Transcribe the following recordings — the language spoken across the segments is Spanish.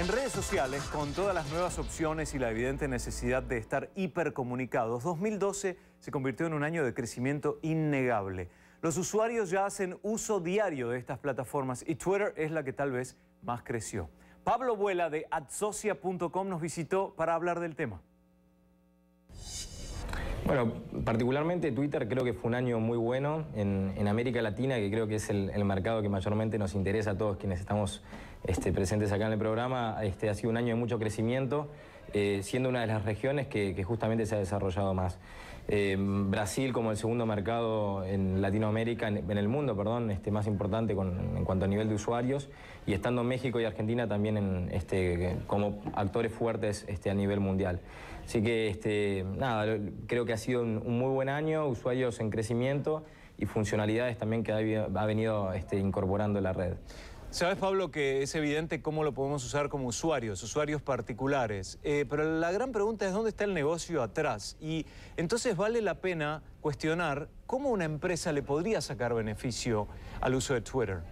En redes sociales, con todas las nuevas opciones y la evidente necesidad de estar hipercomunicados, 2012 se convirtió en un año de crecimiento innegable. Los usuarios ya hacen uso diario de estas plataformas y Twitter es la que tal vez más creció. Pablo Vuela de adsocia.com nos visitó para hablar del tema. Bueno, particularmente Twitter creo que fue un año muy bueno en, América Latina, que creo que es el, mercado que mayormente nos interesa a todos quienes estamos este, presentes acá en el programa. Este, ha sido un año de mucho crecimiento, eh, siendo una de las regiones que justamente se ha desarrollado más. Brasil como el segundo mercado en Latinoamérica, en, el mundo, perdón, este, más importante en cuanto a nivel de usuarios, y estando México y Argentina también en, este, como actores fuertes este, a nivel mundial. Así que este, nada, creo que ha sido un, muy buen año, usuarios en crecimiento y funcionalidades también que ha, venido este, incorporando la red. Sabes, Pablo, que es evidente cómo lo podemos usar como usuarios, usuarios particulares, eh, pero la gran pregunta es dónde está el negocio atrás. Y entonces vale la pena cuestionar cómo una empresa le podría sacar beneficio al uso de Twitter.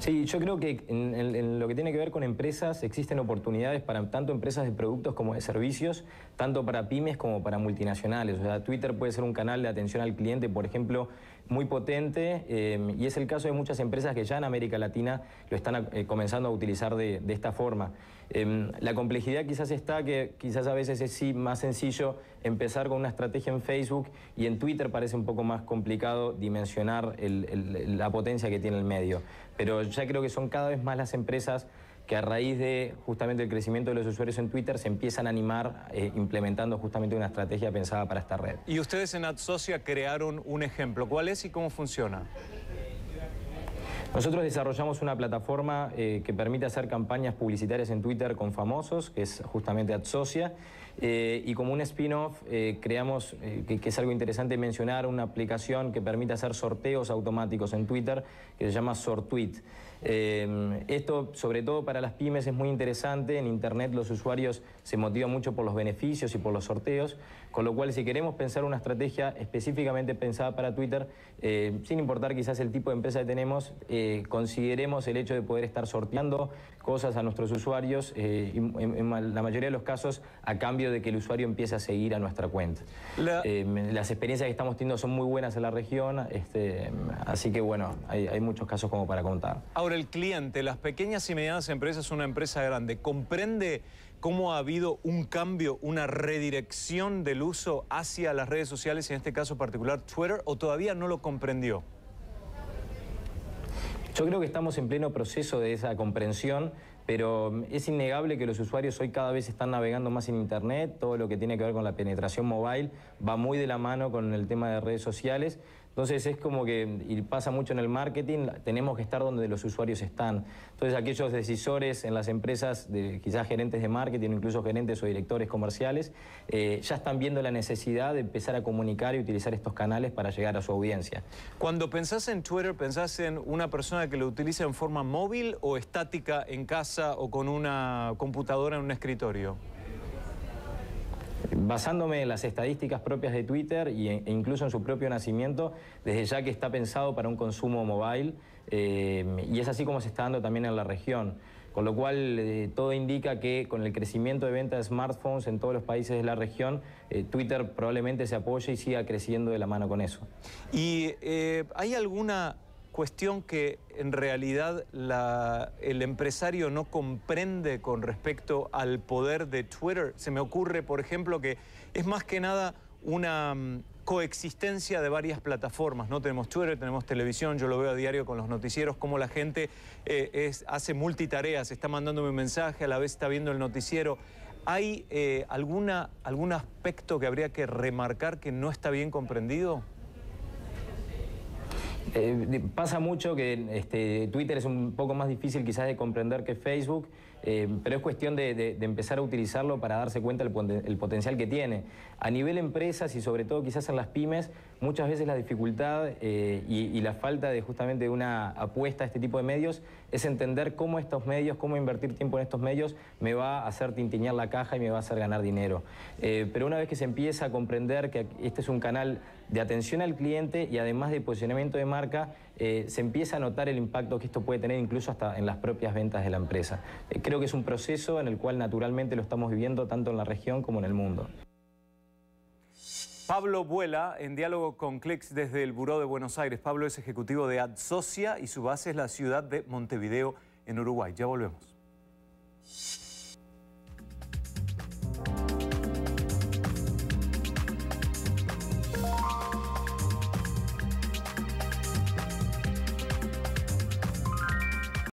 Sí, yo creo que en, lo que tiene que ver con empresas existen oportunidades para tanto empresas de productos como de servicios, tanto para pymes como para multinacionales. O sea, Twitter puede ser un canal de atención al cliente, por ejemplo, muy potente eh, y es el caso de muchas empresas que ya en América Latina lo están eh, comenzando a utilizar de, esta forma. Em, la complejidad quizás está que quizás a veces es sí más sencillo empezar con una estrategia en Facebook y en Twitter parece un poco más complicado dimensionar la potencia que tiene el medio. Pero ya creo que son cada vez más las empresas que a raíz de justamente el crecimiento de los usuarios en Twitter se empiezan a animar eh, implementando justamente una estrategia pensada para esta red. Y ustedes en AdSocia crearon un ejemplo. ¿Cuál es y cómo funciona? Nosotros desarrollamos una plataforma eh, que permite hacer campañas publicitarias en Twitter con famosos, que es justamente AdSocia, eh, y como un spin-off eh, creamos, que, es algo interesante mencionar, una aplicación que permite hacer sorteos automáticos en Twitter, que se llama SortTweet. esto, sobre todo para las pymes, es muy interesante. En Internet los usuarios se motivan mucho por los beneficios y por los sorteos, con lo cual si queremos pensar una estrategia específicamente pensada para Twitter, sin importar quizás el tipo de empresa que tenemos, consideremos el hecho de poder estar sorteando cosas a nuestros usuarios, eh, en, la mayoría de los casos a cambio de que el usuario empiece a seguir a nuestra cuenta. Eh, las experiencias que estamos teniendo son muy buenas en la región, este, así que bueno, hay, hay, muchos casos como para contar. Ahora, el cliente, las pequeñas y medianas empresas, una empresa grande, ¿comprende cómo ha habido un cambio, una redirección del uso hacia las redes sociales, en este caso particular Twitter, o todavía no lo comprendió? Yo creo que estamos en pleno proceso de esa comprensión, pero es innegable que los usuarios hoy cada vez están navegando más en Internet, todo lo que tiene que ver con la penetración mobile va muy de la mano con el tema de redes sociales, entonces es como que, y pasa mucho en el marketing, tenemos que estar donde los usuarios están. Entonces aquellos decisores en las empresas, de, quizás gerentes de marketing, incluso gerentes o directores comerciales, eh, ya están viendo la necesidad de empezar a comunicar y utilizar estos canales para llegar a su audiencia. Cuando pensás en Twitter, ¿pensás en una persona que lo utiliza en forma móvil o estática en casa o con una computadora en un escritorio? Basándome en las estadísticas propias de Twitter e incluso en su propio nacimiento, desde ya que está pensado para un consumo mobile eh, y es así como se está dando también en la región. Con lo cual eh, todo indica que con el crecimiento de venta de smartphones en todos los países de la región, eh, Twitter probablemente se apoye y siga creciendo de la mano con eso. ¿Y hay alguna cuestión que en realidad el empresario no comprende con respecto al poder de Twitter. Se me ocurre, por ejemplo, que es más que nada una mm, coexistencia de varias plataformas, ¿no? Tenemos Twitter, tenemos televisión, yo lo veo a diario con los noticieros, cómo la gente eh, hace multitareas, está mandándome un mensaje, a la vez está viendo el noticiero. ¿Hay eh, alguna, algún aspecto que habría que remarcar que no está bien comprendido? Eh, pasa mucho que este, Twitter es un poco más difícil quizás de comprender que Facebook Eh, pero es cuestión de, empezar a utilizarlo para darse cuenta del potencial que tiene. A nivel empresas y sobre todo quizás en las pymes, muchas veces la dificultad eh, y, la falta de justamente una apuesta a este tipo de medios es entender cómo estos medios, cómo invertir tiempo en estos medios me va a hacer tintiñar la caja y me va a hacer ganar dinero. Eh, pero una vez que se empieza a comprender que este es un canal de atención al cliente y además de posicionamiento de marca, eh, se empieza a notar el impacto que esto puede tener incluso hasta en las propias ventas de la empresa. Eh, creo que es un proceso en el cual naturalmente lo estamos viviendo tanto en la región como en el mundo. Pablo Vuela, en diálogo con Clicks desde el Buró de Buenos Aires. Pablo es ejecutivo de AdSocia y su base es la ciudad de Montevideo, en Uruguay. Ya volvemos.